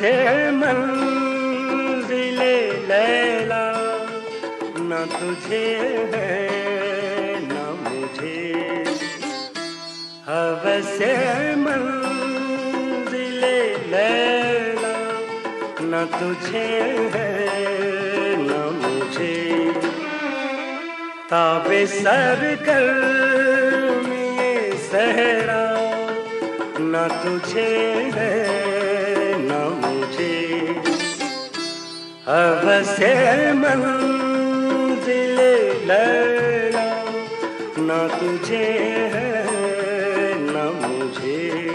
से मन दिले लैला, न तुझे है, न मुझे। हव से मन दिले लैला, न तुझे है, न मुझे। ताबे सर कर सहरा, न तुझे है। हवसे मंजिले लड़ा न तुझे है न मुझे।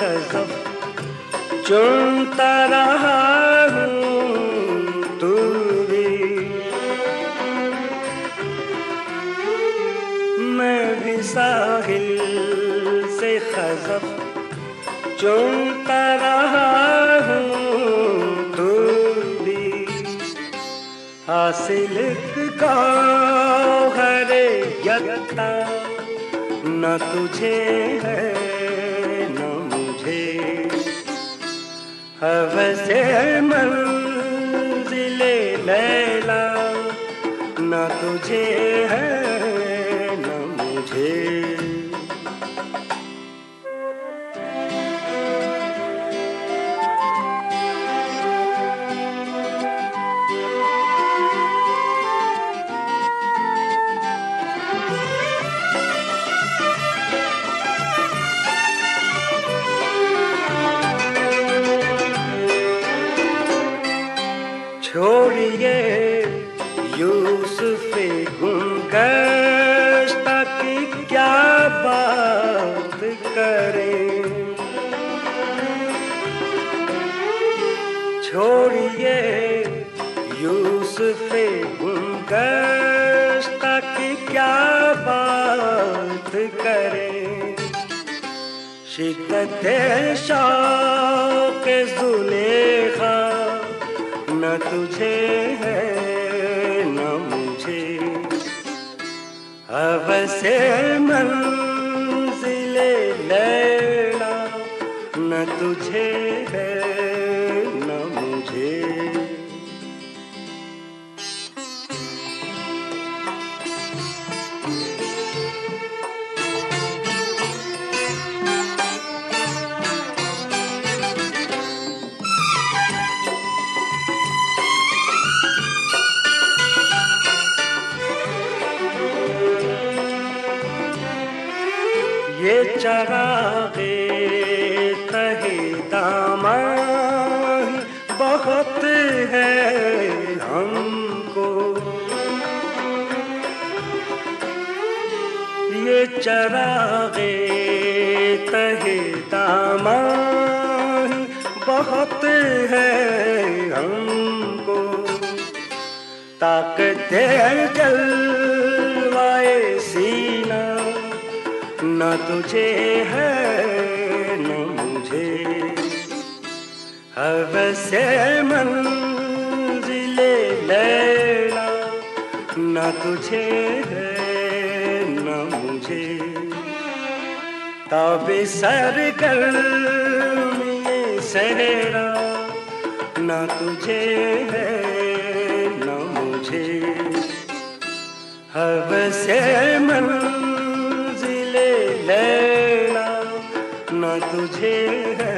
खजब चुनता रहा हूँ तू भी। मैं भी साहिल से खजब चुनता रहा हूँ तू भी। हासिल का हरे यत्ता न तुझे है। हवसे मंजिले लैला ना तुझे है न मुझे। छोड़िए, यूसुफ गुमगश्ता की क्या बात करें? छोड़िए, यूसुफ गुमगश्ता की क्या बात करें? शिद्दत शौक जुलेखा न तुझे है न मुझे। अब से मंजिले लैला न तुझे है। चरागे तहे दामाही, बहुत है हमको। ये चरागे तहे दामाही, बहुत है हमको। ताकत जलवाए सीना न तुझे है, न मुझे। हवसे मंजिले लैला न तुझे है, न मुझे। तब सर कर सहरा, न तुझे है, न मुझे। हवसे मंजिले तुझे है।